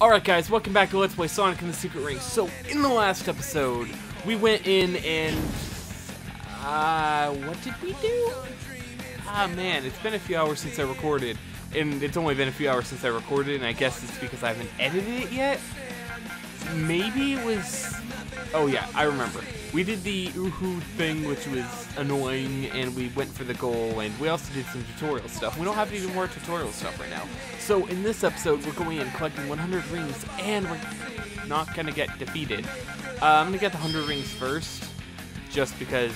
Alright guys, welcome back to Let's Play Sonic and the Secret Ring. So, in the last episode, we went in and... Uh, what did we do? Ah man, it's been a few hours since I recorded. And it's only been a few hours since I recorded, and I guess it's because I haven't edited it yet? Maybe it was... Oh yeah, I remember. We did the Uhu thing, which was annoying, and we went for the goal, and we also did some tutorial stuff. We don't have any more tutorial stuff right now. So in this episode, we're going in collecting 100 rings, and we're not gonna get defeated. Uh, I'm gonna get the 100 rings first, just because,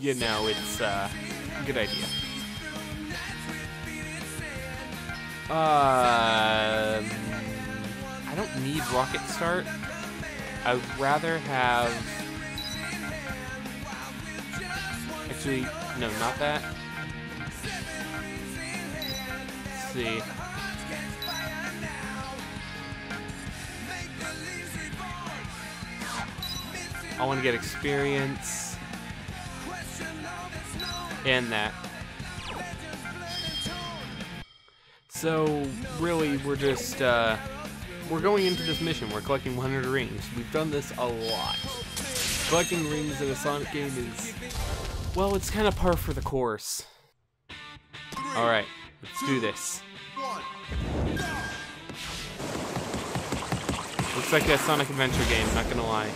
you know, it's uh, a good idea. Um, I don't need rocket start. I would rather have. Actually, no, not that. Let's see. I want to get experience. And that. So, really, we're just, uh, we're going into this mission. We're collecting 100 rings. We've done this a lot. Collecting rings in a Sonic game is, well, it's kind of par for the course. Alright, let's do this. Looks like a Sonic Adventure game, not gonna lie.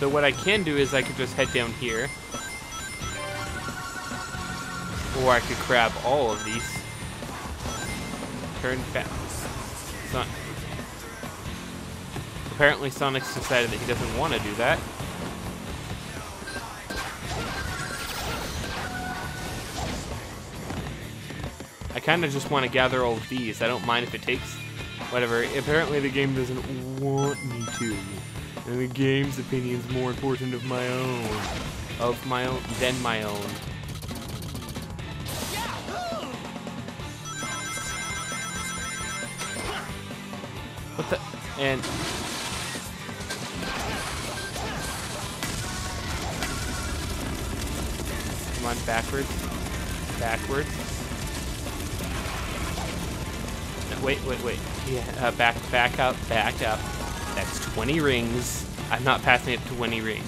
So what I can do is I could just head down here. Or I could grab all of these. Turn fast. Son Apparently Sonic's decided that he doesn't want to do that. I kind of just want to gather all of these. I don't mind if it takes whatever. Apparently the game doesn't want me to. And the game's opinion's more important of my own. Of my own than my own. What the and Come on, backwards. Backwards. No, wait, wait, wait. Yeah, uh, back, back up, back up. That's 20 rings. I'm not passing it 20 rings.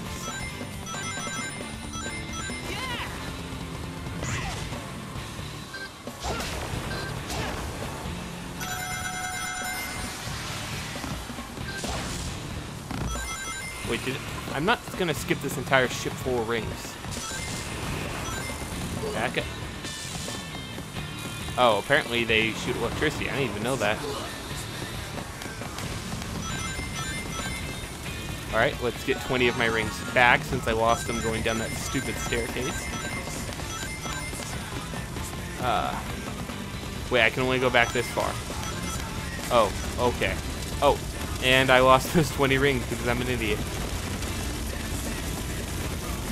Wait, I'm not gonna skip this entire ship full of rings. Back it. Oh, apparently they shoot electricity. I didn't even know that. Alright, let's get 20 of my rings back since I lost them going down that stupid staircase. Uh, wait, I can only go back this far. Oh, okay. Oh, and I lost those 20 rings because I'm an idiot.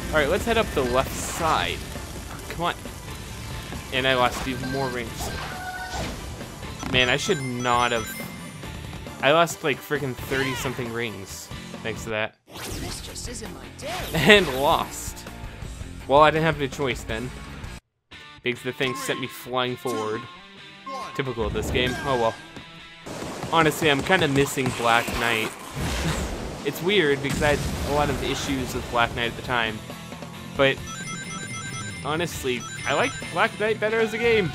Alright, let's head up the left side. Come on. And I lost even more rings. Man, I should not have... I lost like freaking 30 something rings thanks to that. This just isn't my day. And lost. Well, I didn't have any choice then. Because the thing sent me flying forward. Typical of this game. Oh well. Honestly, I'm kind of missing Black Knight. it's weird because I had a lot of issues with Black Knight at the time. But honestly, I like Black Knight better as a game.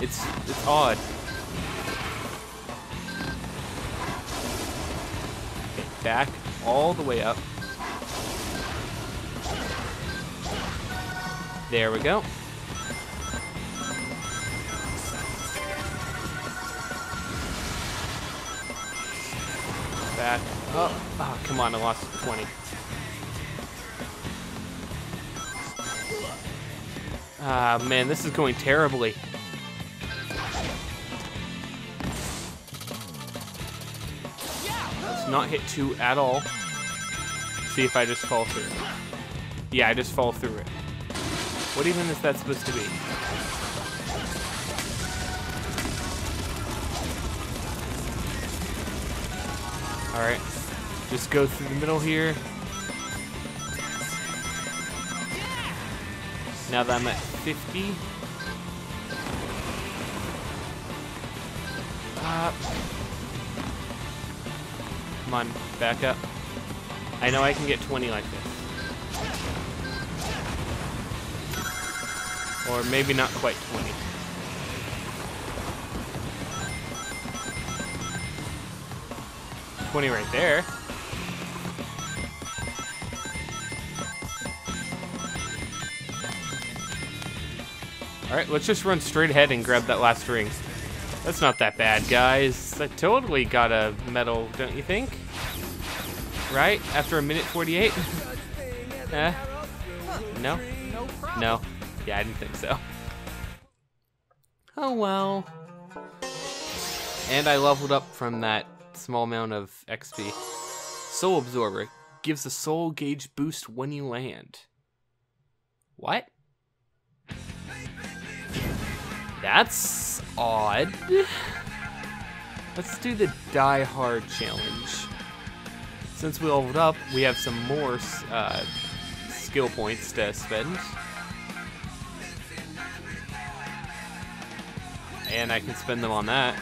It's it's odd. Back all the way up. There we go. Back up. Oh, come on, I lost 20. Ah, man, this is going terribly. Not hit two at all. See if I just fall through. Yeah, I just fall through it. What even is that supposed to be? Alright. Just go through the middle here. Now that I'm at 50. Back up. I know I can get 20 like this. Or maybe not quite 20. Twenty right there. Alright, let's just run straight ahead and grab that last ring. That's not that bad, guys. I totally got a medal, don't you think? Right? After a minute 48? eh? No? No. Yeah, I didn't think so. Oh well. And I leveled up from that small amount of XP. Soul Absorber gives a soul gauge boost when you land. What? That's odd. Let's do the Die Hard challenge. Since we leveled up, we have some more uh, skill points to spend. And I can spend them on that.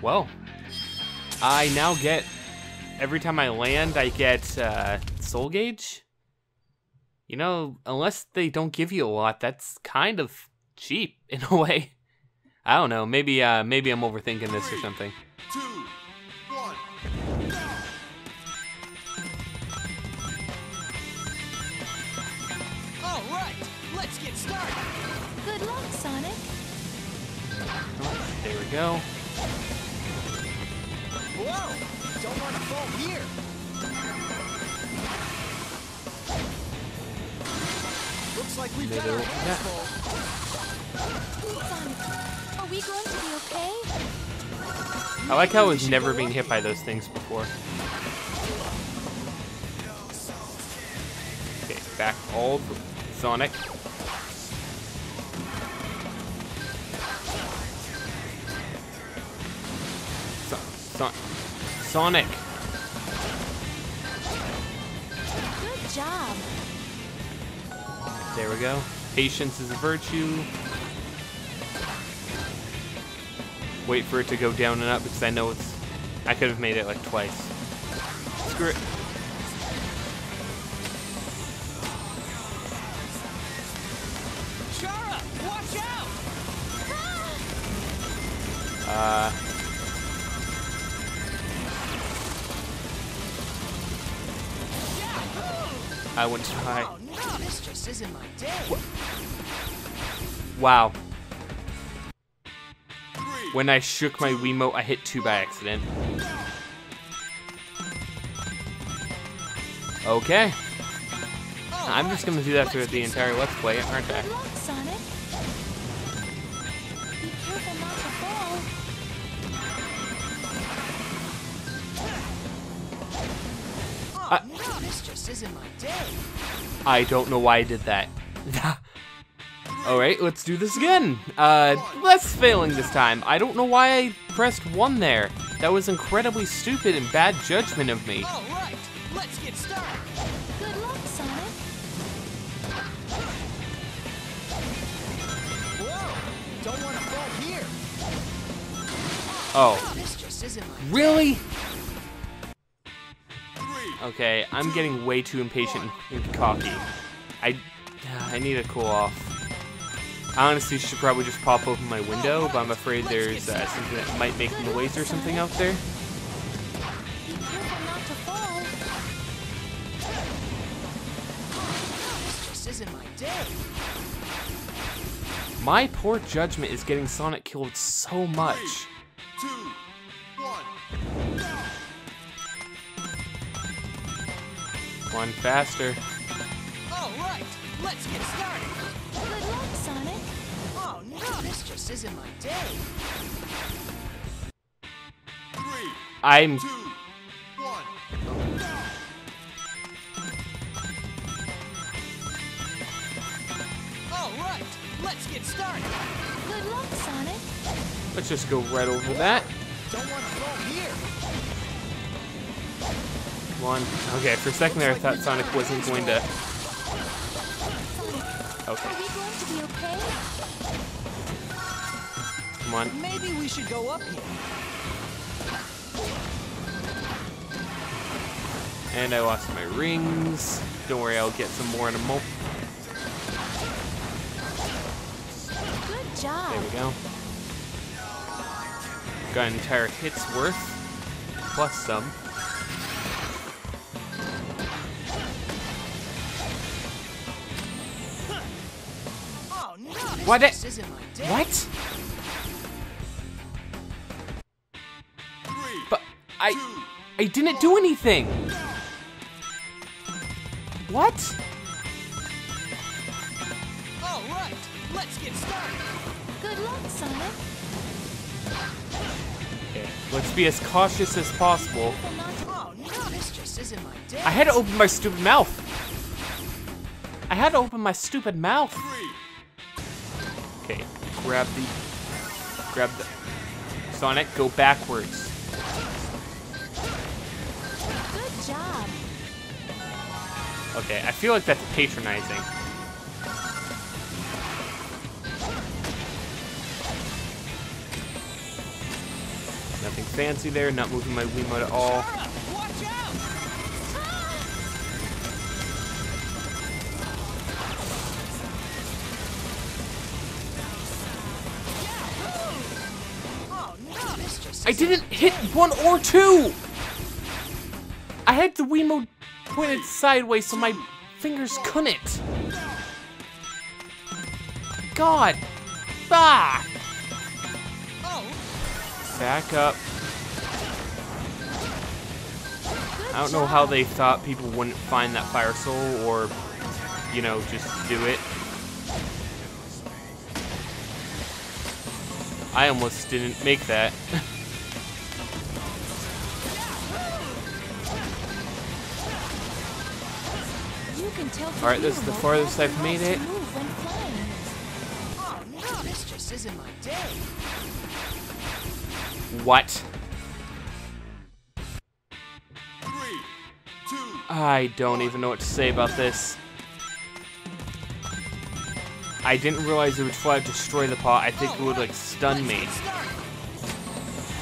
Well, I now get, every time I land, I get uh, Soul Gauge. You know, unless they don't give you a lot, that's kind of cheap in a way. I don't know. Maybe, uh, maybe I'm overthinking this or something. Two, one. All right, let's get started. Good luck, Sonic. There we go. Whoa! Don't want to fall here. Looks like we've got our Middle. hands Yeah. full. We going to be okay? I like how I was never being hit by those things before. Okay, back all Sonic. So, so, Sonic. Good job. There we go. Patience is a virtue. Wait for it to go down and up because I know it's. I could have made it like twice. Screw it. Shahra, watch out! Uh. I went too high. Oh no, this just isn't my day. Wow. When I shook my Wiimote, I hit two by accident. Okay. I'm just gonna do that through the entire Let's Play, aren't I? Good luck, Sonic. Be careful not to fall. Oh I- no, this just isn't my day. I don't know why I did that. Alright, let's do this again. Uh, less failing this time. I don't know why I pressed 1 there. That was incredibly stupid and bad judgment of me. All right, let's get started. Good luck, Sonic. Whoa! Don't want to fall here. Oh, this just isn't my really? Okay, I'm getting way too impatient and cocky. I, I need to cool off. I honestly should probably just pop open my window, but I'm afraid there's uh, something that might make noise or something out there. Be careful not to fall. This just isn't my poor judgment is getting Sonic killed so much. Two, one. One faster. All right, let's get started. Good luck, Sonic. This just isn't my day. Three, I'm two, one, Alright, let's get started. Good luck, Sonic. Let's just go right over that. Don't want to fall here. One. Okay, for a second there I thought Sonic wasn't going to Okay come on. Maybe we should go up here. And I lost my rings. Don't worry, I'll get some more in a moment. Good job. There we go. Got an entire hit's worth, plus some. Oh no, this What the- isn't my. What? I didn't do anything. What? All right, let's get started. Good luck, Sonic. Okay, let's be as cautious as possible. Careful not to Oh no, this just isn't my day. I had to open my stupid mouth. I had to open my stupid mouth. Okay, grab the, grab the, Sonic, go backwards. Okay, I feel like that's patronizing. Nothing fancy there, not moving my Wiimote at all. Shahra, watch out! Oh no, this just I didn't hit one or two! I had the Wiimote pointed sideways so my fingers couldn't. God! Ah! Oh, Back up. I don't know how they thought people wouldn't find that fire soul or, you know, just do it. I almost didn't make that. Alright, this is the farthest I've made it. what? I don't even know what to say about this. I didn't realize it would fly destroy the pot. I think it would like stun me.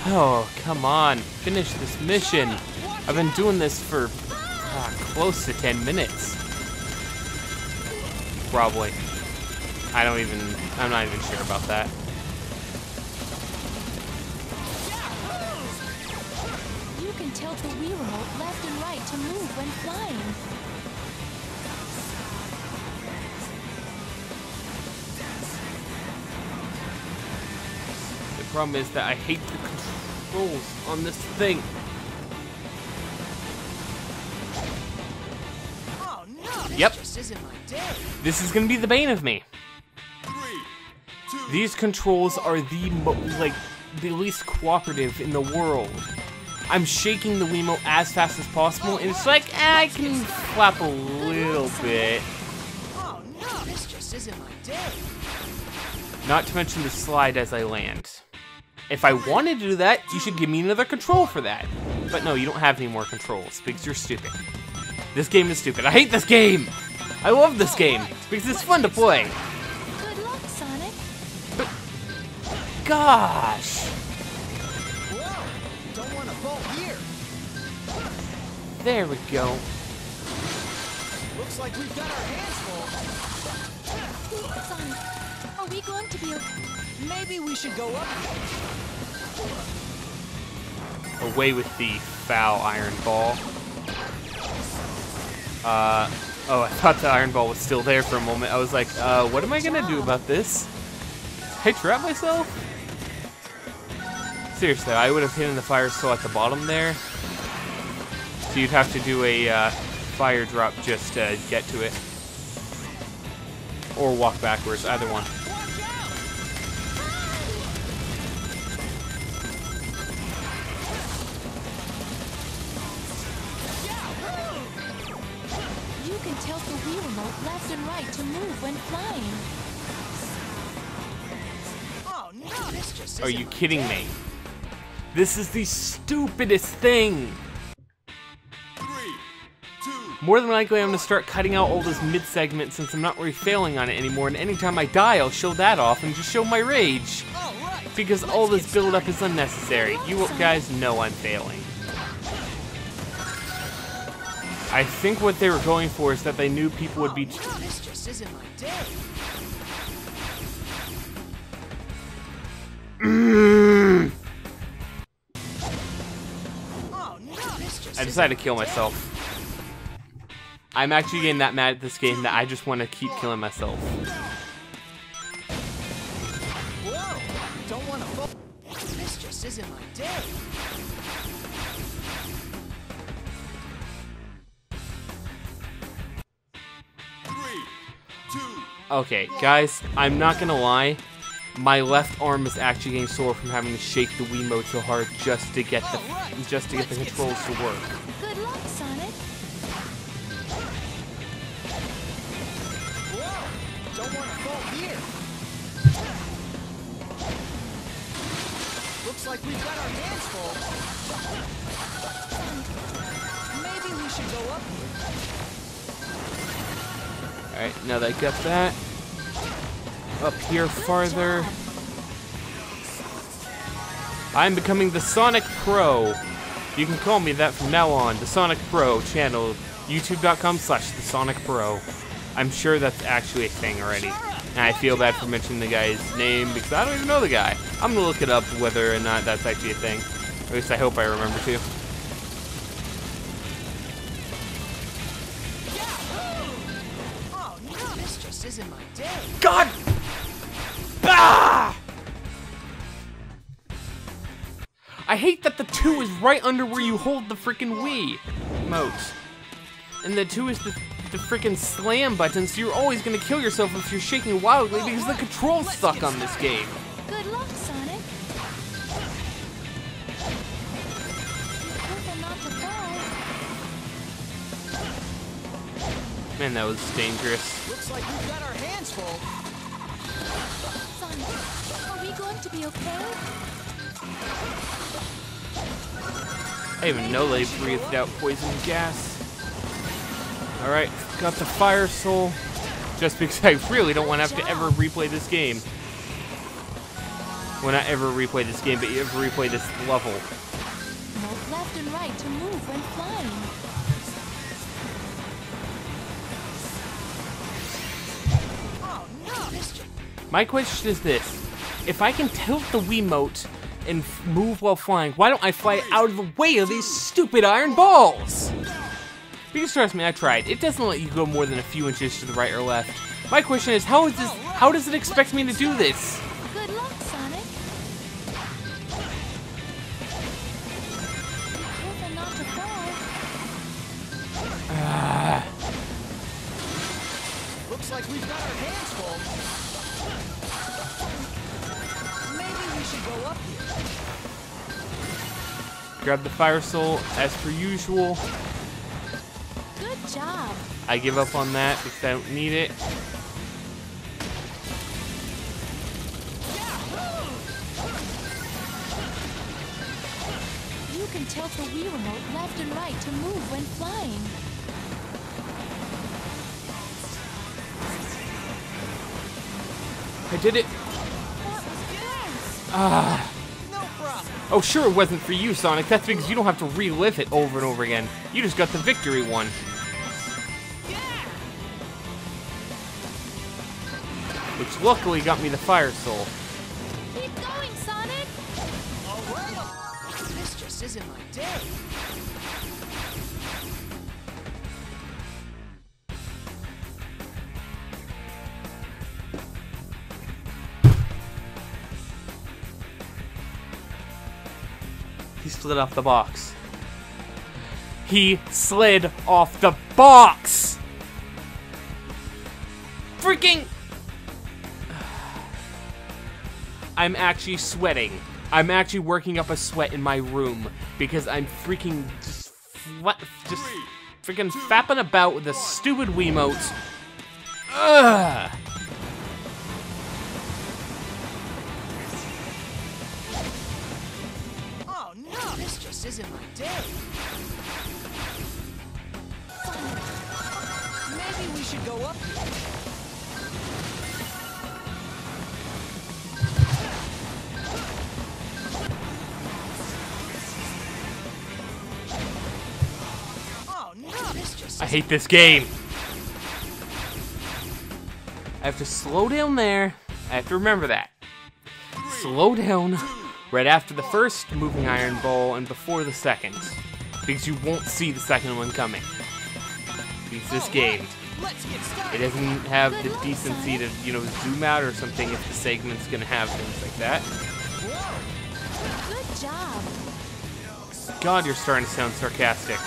Oh, come on. Finish this mission. I've been doing this for ah, close to 10 minutes. Probably. I don't even, I'm not even sure about that. You can tilt the Wii remote left and right to move when flying. The problem is that I hate the controls on this thing. Yep. just isn't my day. This is gonna be the bane of me. three, two, These controls are the mo- like the least cooperative in the world. I'm shaking the Wiimote as fast as possible, and it's like eh, I can flap a little bit. Oh no, this just isn't my day. Not to mention the slide as I land. If I wanted to do that, you should give me another control for that. But no, you don't have any more controls because you're stupid. This game is stupid. I hate this game. I love this game because it's fun to play. Good luck, Sonic. Gosh. Whoa, don't want to fall here. There we go. Looks like we've got our hands full. Sonic, are we going to be okay? Maybe we should go up. Away with the foul iron ball. Uh, oh, I thought the iron ball was still there for a moment. I was like, uh, what am I gonna do about this? I trap myself? Seriously, I would have hidden the fire soul at the bottom there. So you'd have to do a uh, fire drop just to get to it. Or walk backwards, either one. the remote left and right to move when flying. Oh, no, Are you kidding me? This is the stupidest thing! Three, two, More than likely, I'm gonna start cutting out all this mid-segment since I'm not really failing on it anymore, and anytime I die, I'll show that off and just show my rage! All right, because all this build-up is unnecessary. You guys know I'm failing. I think what they were going for is that they knew people would be. Oh, no, this just isn't my day. Oh no, I decided to kill myself. I'm actually getting that mad at this game that I just want to keep killing myself. Whoa! Don't want to. This just isn't my day. Okay, guys, I'm not gonna lie. My left arm is actually getting sore from having to shake the Wiimote so hard just to get the Alright, just to get the let's get controls to work. Good luck, Sonic. Whoa! Don't want to fall here. Looks like we've got our hands full. Maybe we should go up here. Alright, now that I got that. Up here farther. I'm becoming the Sonic Pro. You can call me that from now on. The Sonic Pro channel. YouTube.com slash the Sonic Pro. I'm sure that's actually a thing already. And I feel bad for mentioning the guy's name because I don't even know the guy. I'm gonna look it up whether or not that's actually a thing. At least I hope I remember to. I hate that the 2 is right under where you hold the freaking Wii mote. And the 2 is the, the freaking slam button, so you're always gonna kill yourself if you're shaking wildly because the controls suck on this game. Good luck, Sonic. Be careful not to fall. Man, that was dangerous. Looks like we've got our hands full. Sonic, are we going to be okay? I even know they breathed out poison gas. Alright, got the fire soul. Just because I really don't want to have to ever replay this game. Well, not ever replay this game, but ever replay this level. Note left and right to move when flying. Oh no, this just My question is this. If I can tilt the Wiimote and f- move while flying, why don't I fly out of the way of these stupid iron balls? Because trust me, I tried. It doesn't let you go more than a few inches to the right or left. My question is, how is this? How does it expect me to do this? Good luck, Sonic. Be careful not to fall. looks like we've got our hands full. Maybe we should go up here. Grab the fire soul as per usual. Good job. I give up on that because I don't need it. You can tilt the Wii remote left and right to move when flying. I did it. That was close. Ah. No problem. Oh, sure, it wasn't for you, Sonic. That's because you don't have to relive it over and over again. You just got the victory one. Which luckily got me the Fire Soul. Keep going, Sonic. All right. This just isn't my day. Slid off the box. He slid off the box! Freaking. I'm actually sweating. I'm actually working up a sweat in my room because I'm freaking just, fla- just freaking fapping about with the stupid Wiimote. Ugh. Hate this game. I have to slow down there. I have to remember that. Slow down right after the first moving iron ball and before the second. Because you won't see the second one coming. Because this game, it doesn't have the decency to, you know, zoom out or something if the segment's gonna have things like that. Good job. God, you're starting to sound sarcastic.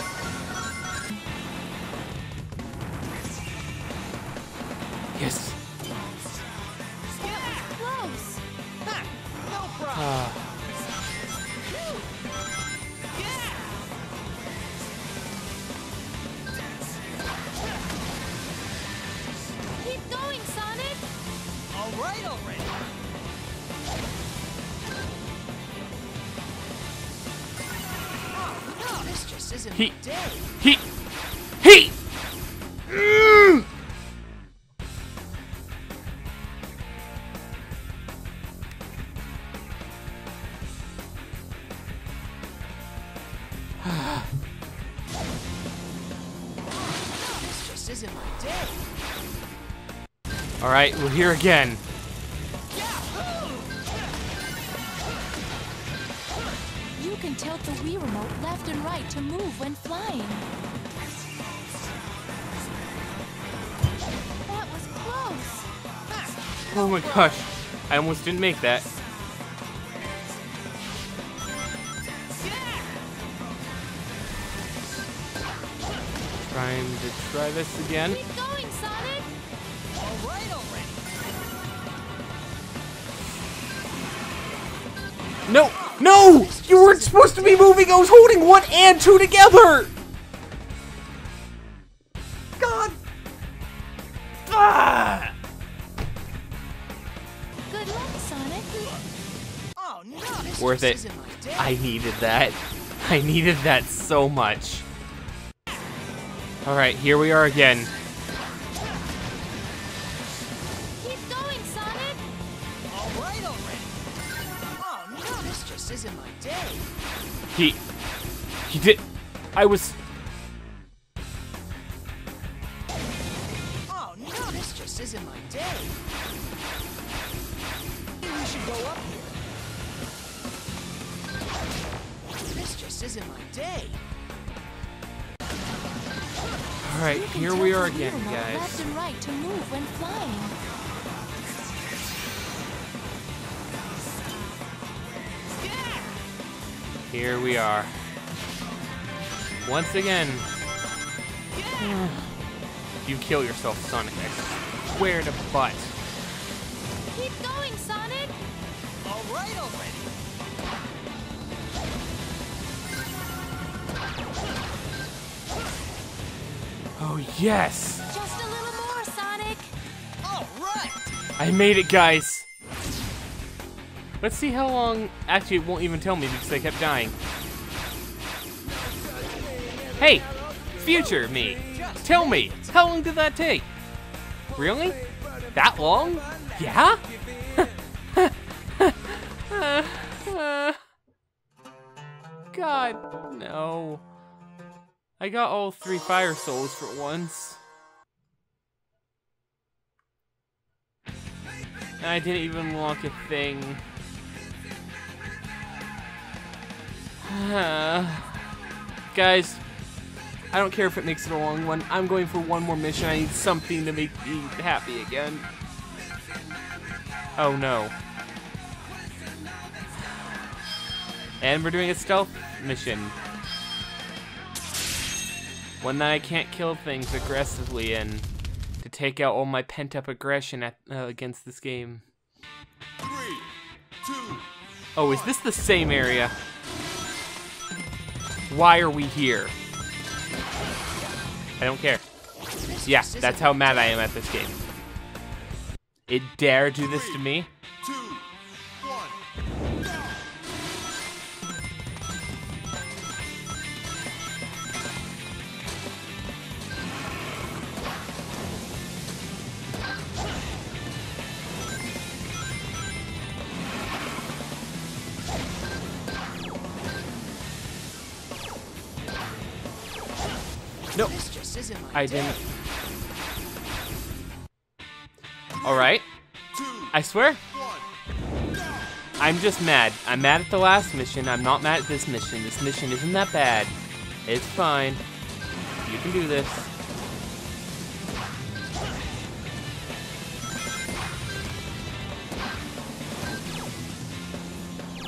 Yes. Close. Ha, no problem. Ah. Keep going, Sonic. All right already. Oh no, this just isn't He- day. He. He. All right, we're here again. You can tilt the Wii remote left and right to move when flying. That was close. Oh my gosh, I almost didn't make that. Trying to try this again. Keep going, Sonic. All right already. No, no! You weren't supposed to be moving. I was holding one and two together. God. Ah! Good luck, Sonic. Oh no, this Worth just it. isn't my day. I needed that. I needed that so much. Alright, here we are again. He. He did. I was. Oh no, this just isn't my day. Maybe we should go up here. This just isn't my day. Alright, You can here tilt we the are Wii again, remote Left guys. Here we are. Once again. You kill yourself, Sonic. I swear to butt. Keep going, Sonic. All right already. Oh, yes! Just a little more, Sonic. All right. I made it, guys! Let's see how long. Actually, it won't even tell me because I kept dying. Hey! Future me! Tell me! How long did that take? Really? That long? Yeah? Uh, uh, God, no. I got all three fire souls for once. And I didn't even unlock a thing. Guys, I don't care if it makes it a long one. I'm going for one more mission. I need something to make me happy again. Oh no. And we're doing a stealth mission. One that I can't kill things aggressively in to take out all my pent up aggression at, uh, against this game. Three, two, Oh, is this the same area? Why are we here? I don't care. Yeah, that's how mad I am at this game. It dare do this to me? two, I didn't. Alright. I swear! I'm just mad. I'm mad at the last mission. I'm not mad at this mission. This mission isn't that bad. It's fine. You can do this.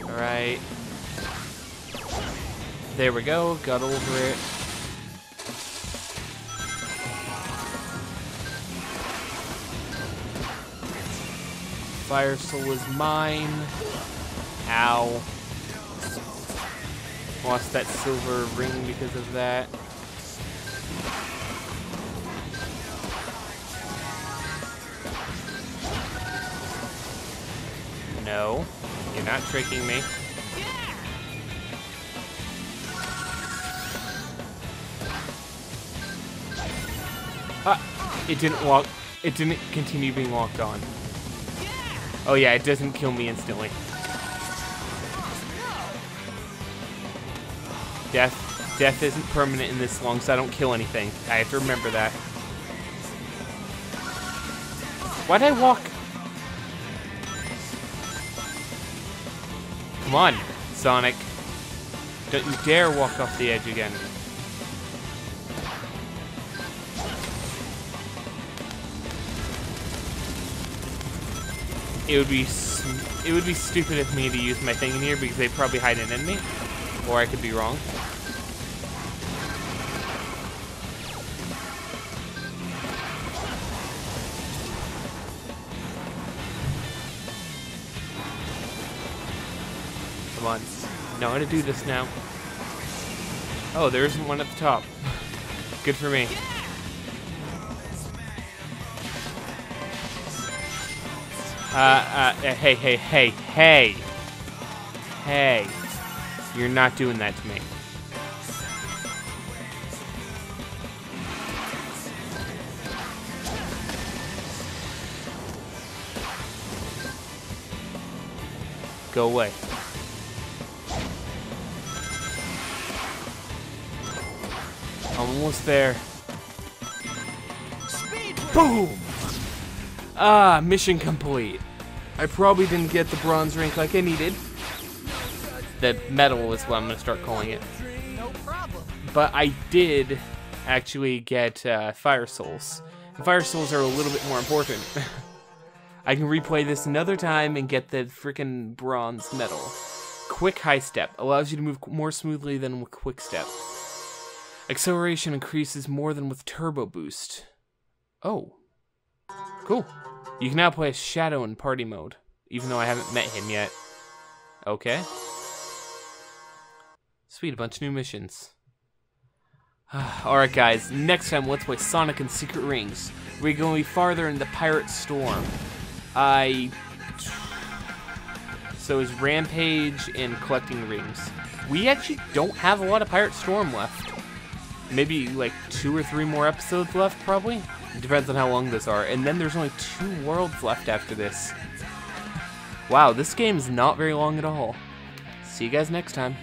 Alright. There we go. Got over it. Fire Soul is mine. Ow. Lost that silver ring because of that. No, you're not tricking me. Ah, it didn't walk. It didn't continue being walked on. Oh yeah, it doesn't kill me instantly. Death, death isn't permanent in this long, so I don't kill anything. I have to remember that. Why'd I walk? Come on, Sonic. Don't you dare walk off the edge again. It would be it would be stupid of me to use my thing in here because they probably hide an enemy, or I could be wrong. Come on, know how to do this now. Oh, there isn't one at the top. Good for me. Uh, uh, hey, hey, hey, hey. Hey. You're not doing that to me. Go away. I'm almost there. Speed Boom! Ah, mission complete. I probably didn't get the bronze rank like I needed. The medal is what I'm gonna start calling it. But I did actually get uh, Fire Souls. And Fire Souls are a little bit more important. I can replay this another time and get the freaking bronze medal. Quick High Step allows you to move more smoothly than with Quick Step. Acceleration increases more than with Turbo Boost. Oh. Cool. You can now play Shadow in party mode, even though I haven't met him yet. Okay. Sweet, a bunch of new missions. Alright guys, next time let's play Sonic and Secret Rings. We're going to be farther in the Pirate Storm. I... So is Rampage and Collecting Rings. We actually don't have a lot of Pirate Storm left. Maybe like two or three more episodes left, probably? It depends on how long those are. And then there's only two worlds left after this. Wow, this game is not very long at all. See you guys next time.